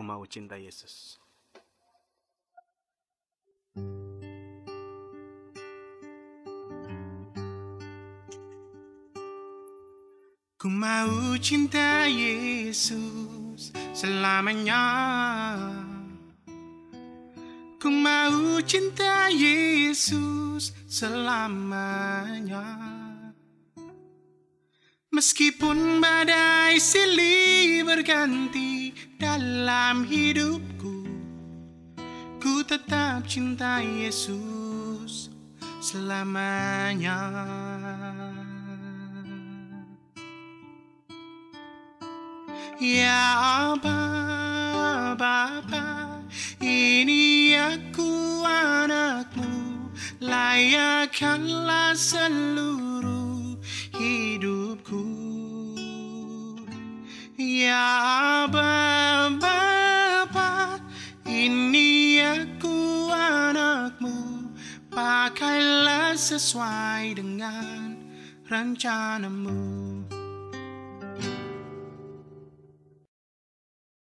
Aku mau cinta Yesus. Ku mau cinta Yesus selamanya. Ku mau cinta Yesus selamanya. Meskipun badai silih berganti dalam hidupku, ku tetap cinta Yesus selamanya. Ya Aba, Bapa, ini aku anakmu, layakkanlah seluruh pakailah sesuai dengan rencanamu.